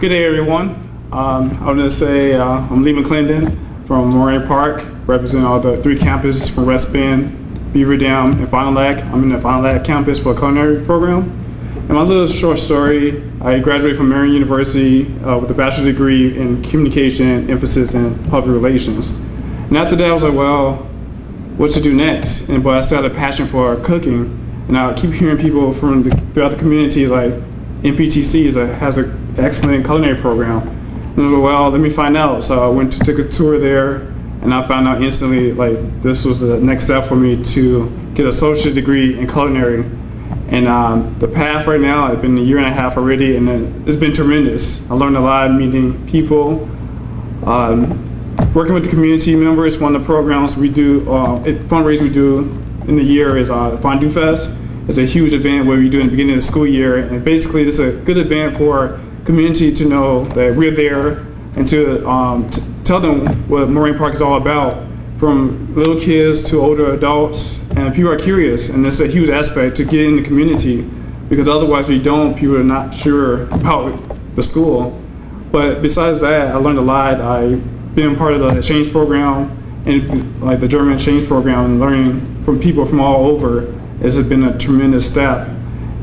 Good day, everyone. Um, I want to say uh, I'm Lee McClendon from Moraine Park, representing all the three campuses from West Bend, Beaver Dam, and du Lac. I'm in the du Lac campus for a culinary program. And my little short story, I graduated from Marian University uh, with a bachelor's degree in communication, emphasis in public relations. And after that, I was like, well, what to do next? And but I still had a passion for cooking, and I keep hearing people from the, throughout the community like MPTC is a, has an excellent culinary program. And I was like, well, let me find out. So I went to take a tour there, and I found out instantly like this was the next step for me to get an associate degree in culinary. And um, the path right now, it's been a year and a half already, and it's been tremendous. I learned a lot meeting people, um, working with the community members. One of the programs we do, uh, fundraising we do in the year is uh, Fondue Fest. It's a huge event where we do in the beginning of the school year, and basically it's a good event for our community to know that we're there and to um, tell them what Moraine Park is all about from little kids to older adults, and people are curious, and it's a huge aspect to get in the community because otherwise, if you don't, people are not sure about the school. But besides that, I learned a lot. I've been part of the exchange program and like the German exchange program, and learning from people from all over has been a tremendous step.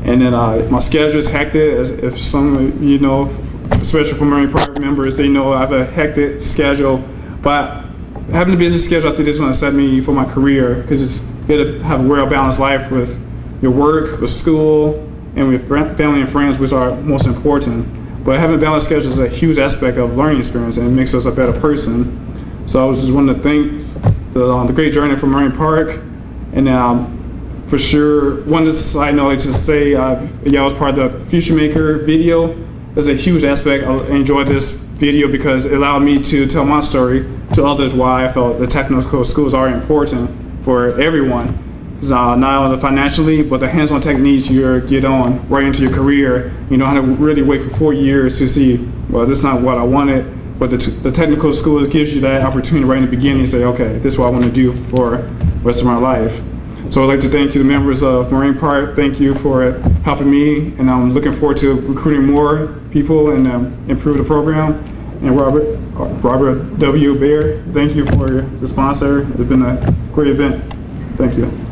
And then uh, my schedule is hectic. As if some, you know, especially for Moraine Park members, they know I have a hectic schedule. But having a busy schedule, I think is going to set me for my career because you got to have a well balanced life with your work, with school, and with family and friends, which are most important. But having a balanced schedule is a huge aspect of learning experience and it makes us a better person. So I was just wanting to thank the, um, the great journey from Moraine Park. And um, for sure, one side note, like to say, uh, yeah, I was part of the Future Maker video. It's a huge aspect. I enjoyed this video because it allowed me to tell my story to others why I felt the technical schools are important for everyone. Uh, not only financially, but the hands-on techniques you get on right into your career. You know how to really wait for four years to see, well, this is not what I wanted, but the, the technical schools gives you that opportunity right in the beginning to say, okay, this is what I want to do for the rest of my life. So I'd like to thank you, the members of Moraine Park. Thank you for helping me, and I'm looking forward to recruiting more people and um, improve the program. And Robert, Robert W. Baird, thank you for the sponsor. It's been a great event. Thank you.